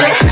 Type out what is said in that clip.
like